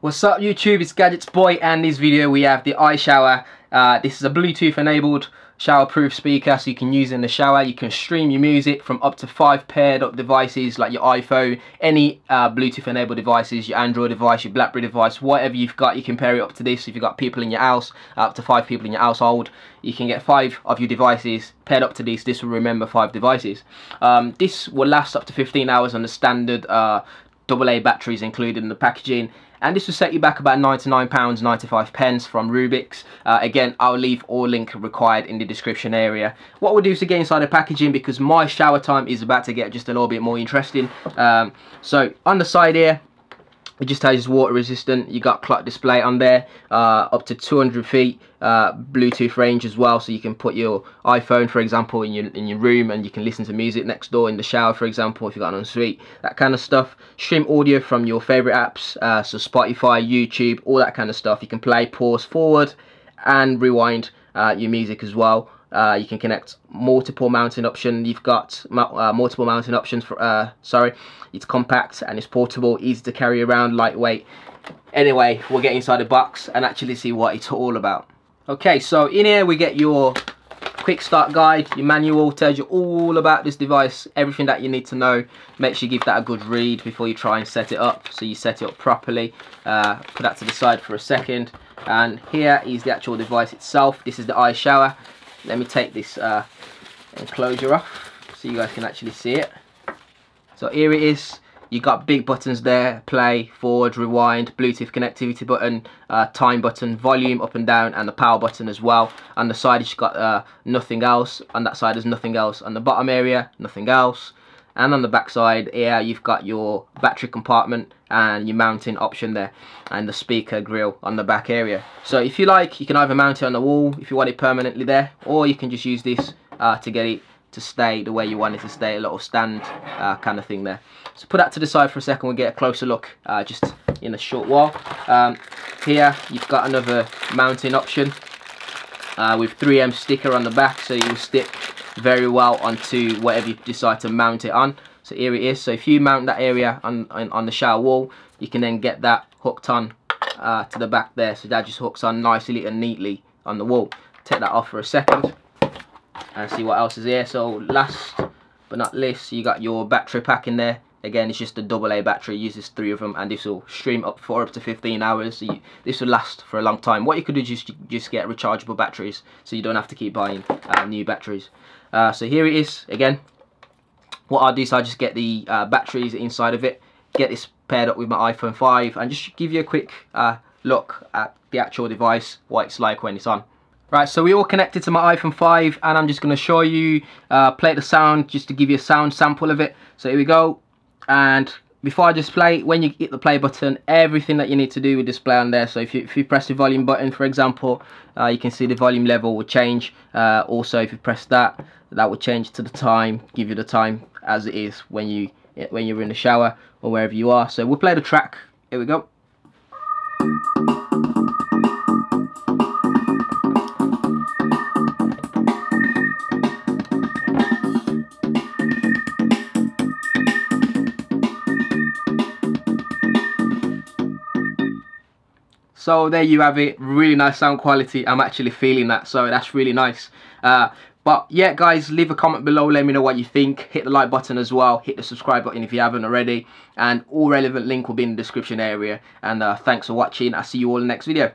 What's up YouTube, it's Gadgets Boy and in this video we have the iShower. Uh, this is a Bluetooth enabled shower proof speaker so you can use in the shower. You can stream your music from up to five paired up devices like your iPhone, any uh, Bluetooth enabled devices, your Android device, your Blackberry device, whatever you've got you can pair it up to this. If you've got people in your house, up to five people in your household, you can get five of your devices paired up to this. This will remember five devices. Um, this will last up to 15 hours on the standard uh, AA batteries included in the packaging. And this will set you back about £99 95 pence from Rubik's. Uh, again I'll leave all link required in the description area. What we'll do is to get inside the packaging because my shower time is about to get just a little bit more interesting. Um, so on the side here it just you water resistant. You got clock display on there uh, up to 200 feet uh, Bluetooth range as well. So you can put your iPhone for example in your in your room and you can listen to music next door in the shower for example if you've got an ensuite that kind of stuff. Stream audio from your favorite apps uh, so Spotify YouTube all that kind of stuff. You can play pause forward and rewind uh, your music as well uh, you can connect multiple mounting options. You've got uh, multiple mounting options for. Uh, sorry, it's compact and it's portable, easy to carry around, lightweight. Anyway, we'll get inside the box and actually see what it's all about. Okay, so in here we get your quick start guide, your manual tells you all about this device, everything that you need to know. Make sure you give that a good read before you try and set it up. So you set it up properly. Uh, put that to the side for a second. And here is the actual device itself. This is the iShower let me take this uh, enclosure off so you guys can actually see it. So here it is. You got big buttons there play forward rewind bluetooth connectivity button uh, time button volume up and down and the power button as well. On the side you've got uh, nothing else. On that side there's nothing else. On the bottom area nothing else and on the back side here you've got your battery compartment and your mounting option there and the speaker grill on the back area. So if you like you can either mount it on the wall if you want it permanently there or you can just use this uh, to get it to stay the way you want it to stay a little stand uh, kind of thing there. So put that to the side for a second we'll get a closer look uh, just in a short while. Um, here you've got another mounting option uh, with 3M sticker on the back so you will stick very well onto whatever you decide to mount it on. So here it is. So if you mount that area on, on, on the shower wall you can then get that hooked on uh, to the back there. So that just hooks on nicely and neatly on the wall. Take that off for a second and see what else is here. So last but not least you got your battery pack in there again it's just a double A battery uses three of them and this will stream up for up to 15 hours. So you, this will last for a long time. What you could do is just just get rechargeable batteries so you don't have to keep buying uh, new batteries. Uh, so here it is again. What I'll do is I'll just get the uh, batteries inside of it get this paired up with my iPhone 5 and just give you a quick uh, look at the actual device what it's like when it's on. Right, so we all connected to my iPhone 5 and I'm just going to show you, uh, play the sound just to give you a sound sample of it. So here we go and before I display when you hit the play button everything that you need to do will display on there. So if you, if you press the volume button for example uh, you can see the volume level will change. Uh, also if you press that that will change to the time give you the time as it is when you when you're in the shower or wherever you are. So we'll play the track. Here we go so there you have it really nice sound quality. I'm actually feeling that so that's really nice. Uh, but yeah guys leave a comment below let me know what you think. Hit the like button as well hit the subscribe button if you haven't already and all relevant link will be in the description area. And uh, thanks for watching i'll see you all in the next video